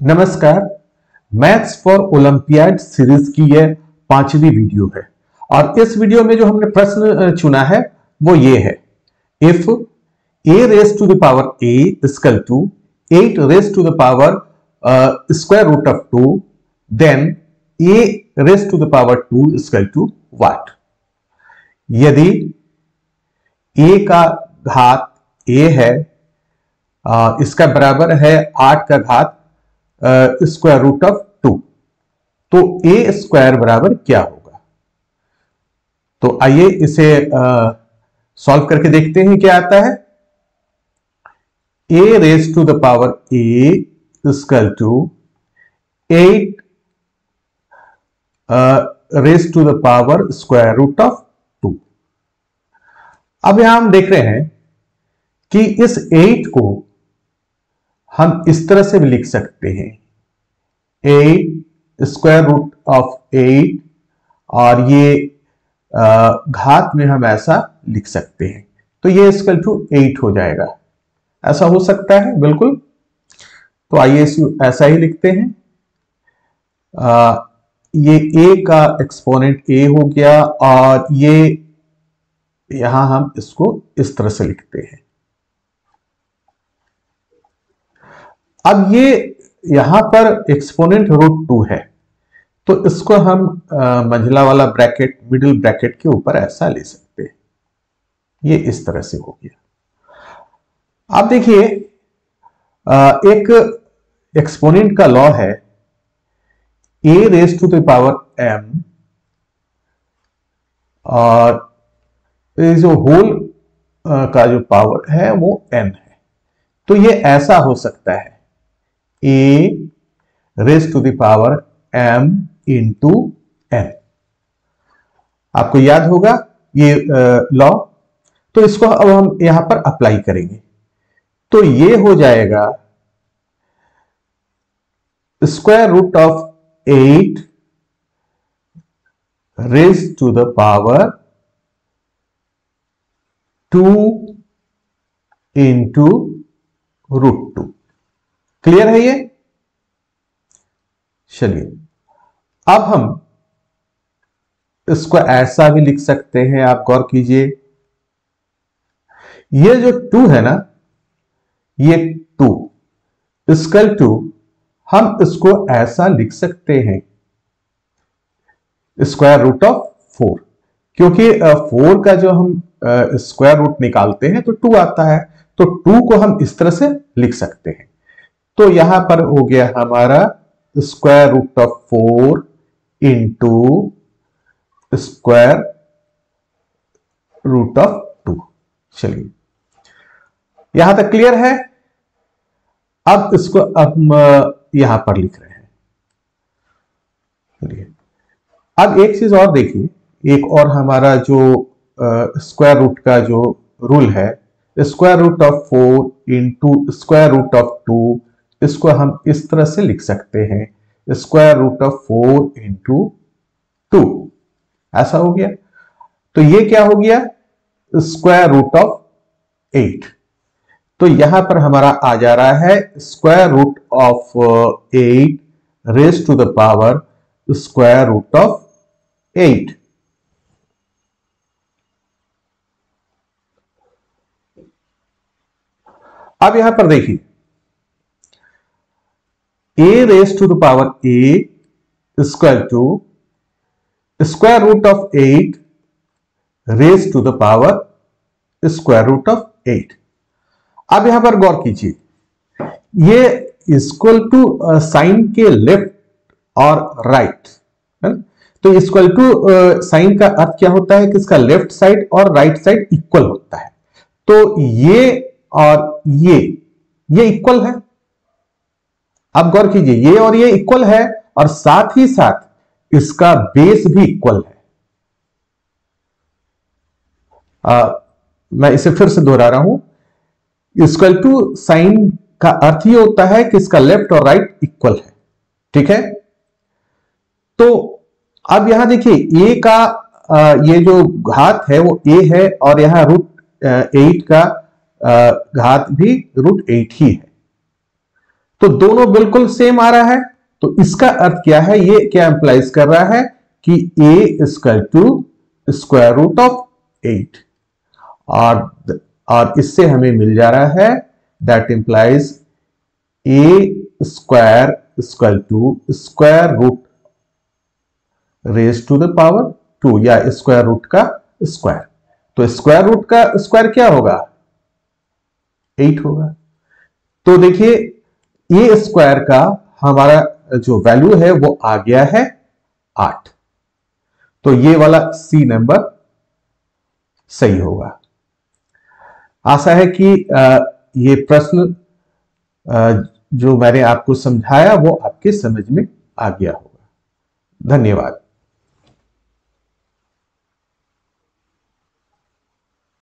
नमस्कार maths for olympiad series की यह पांचवी वीडियो है। और इस वीडियो में जो हमने प्रश्न चुना है वो ये है। If a raise to the power a equal to eight raise to the power square root of two then a raise to the power two equal to what यदि ए का घात ए है आ, इसका बराबर है आठ का घात स्क्वायर रूट ऑफ़ टू तो ए स्क्वायर बराबर क्या होगा? तो आइए इसे सॉल्व करके देखते हैं क्या आता है। A raise to the power a equal to eight raise to the power square root of two अब यहाँ हम देख रहे हैं कि इस एट को हम इस तरह से भी लिख सकते हैं। Eight square root of eight और ये घात में हम ऐसा लिख सकते हैं। तो ये स्क्वल टू एट हो जाएगा। ऐसा हो सकता है बिल्कुल। तो आइए ऐसा ही लिखते हैं। आ, ये ए का एक्सपोनेंट ए हो गया और ये यहाँ हम इसको इस तरह से लिखते हैं। अब ये यहाँ पर एक्सपोनेंट रूट टू है। तो इसको हम मंझला वाला ब्रैकेट मिडिल ब्रैकेट के ऊपर ऐसा ले सकते ये इस तरह से हो गया। आप देखिए एक एक्सपोनेंट का लॉ है। A raise to the power m और जो होल का जो पावर है वो एन है। तो ये ऐसा हो सकता है। A raise to the power m into n आपको याद होगा ये लॉ तो इसको अब हम यहाँ पर अप्लाई करेंगे। तो ये हो जाएगा square root of eight raise to the power two into root two clear है ये? चलिए, अब हम इसको ऐसा भी लिख सकते हैं, आप गौर कीजिए। ये जो टू है ना, ये टू स्कल टू हम इसको ऐसा लिख सकते हैं। स्क्वायर रूट ऑफ़ फोर क्योंकि फोर का जो हम स्क्वायर रूट निकालते हैं तो टू आता है तो टू को हम इस तरह से लिख सकते हैं। तो यहाँ पर हो गया हमारा square root of four into square root of two चलिए। यहाँ तक क्लियर है? अब इसको अब यहाँ पर लिख रहे हैं। चलिए। अब एक चीज़ और देखिए। एक और हमारा जो स्क्वायर रूट का जो रूल है square root of four into square root of two इसको हम इस तरह से लिख सकते हैं square root of four into two ऐसा हो गया। तो ये क्या हो गया? स्क्वायर रूट ऑफ़ एट तो यहाँ पर हमारा आ जा रहा है square root of eight raise to the power square root of eight अब यहाँ पर देखिए a raised to the power a is equal to square root of 8 raised to the power square root of 8 अब यहाँ पर गौर कीजिए। ये इक्वल टू साइन के लेफ़्ट और राइट right, तो इक्वल टू साइन का अर्थ क्या होता है? कि इसका लेफ़्ट साइड और राइट साइड इक्वल होता है। तो ये और ये ये इक्वल है। अब गौर कीजिए ये और ये इक्वल है और साथ ही साथ इसका बेस भी इक्वल है। आ, मैं इसे फिर से दोहरा रहा हूँ। इक्वल टू साइन का अर्थ ये होता है कि इसका लेफ़्ट और राइट इक्वल है। ठीक है? तो अब यहाँ देखिए ए का आ, ये जो घात है वो ए है और यहाँ रूट एट का घात भी रूट एट ही है। तो दोनों बिल्कुल सेम आ रहा है। तो इसका अर्थ क्या है? ये क्या इंप्लाइज कर रहा है कि a square two square root of eight और और इससे हमें मिल जा रहा है that implies a square square to square root raise to the power two या स्क्वायर रूट का स्क्वायर तो स्क्वायर रूट का स्क्वायर क्या होगा? एट होगा। तो देखिए ए स्क्वायर का हमारा जो वैल्यू है वो आ गया है आठ। तो ये वाला सी नंबर सही होगा। आशा है कि ये प्रश्न जो मैंने आपको समझाया वो आपके समझ में आ गया होगा। धन्यवाद।